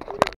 Gracias.